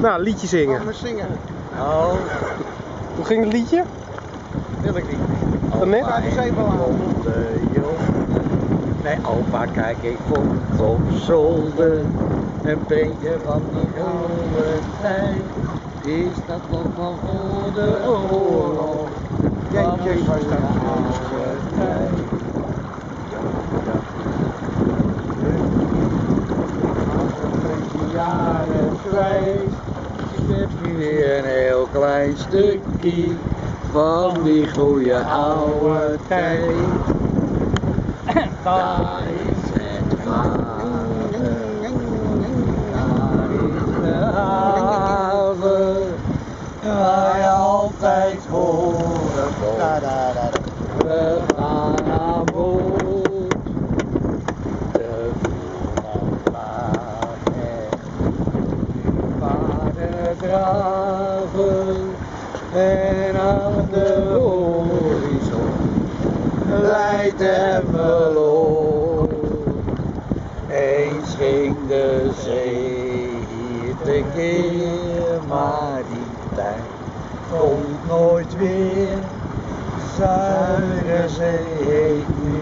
Nou, liedje zingen. We zingen? Oh, Hoe ging het liedje? Wil ik niet. Van net? Aan. Op de jongen. Nee, opa, kijk, ik vond op zolder een beetje van die oude tijd. Is dat nog van voor de oorlog? Jeetje, was dat Van de oude tijd. Ik heb hier een heel klein stukje van die goede oude tijd. Daar is het water, daar is de haven, waar je altijd horen En aan de horizon leidt hem melon. Eens ging de zee hier tekeer, maar die tijd komt nooit weer. Zuiderzee heet nu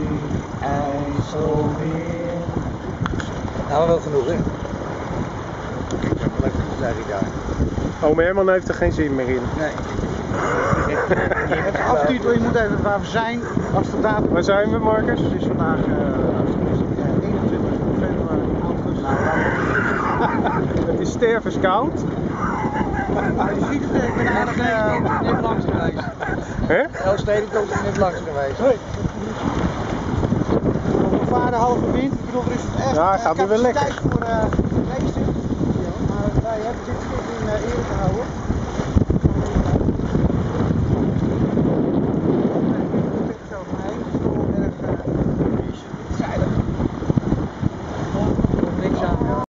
IJsselmeer. Nou, wel genoeg, hè? Lekker zei hij daar. Oom Herman heeft er geen zin meer in. Nee. Even aftitel, je moet even waar we zijn. Is de datum? Waar zijn we, Marcus? Het is vandaag eh, eh, 21 februari, augustus. Het is stervenskoud. je ziet het, ik ben aardig... eh, net langs geweest. Hè? Elstede komt er net langs geweest. Een varen halve wind. Ik bedoel, er is echt Ja, eh, gaat weer wel lekker. voor uh, racen. Maar wij hebben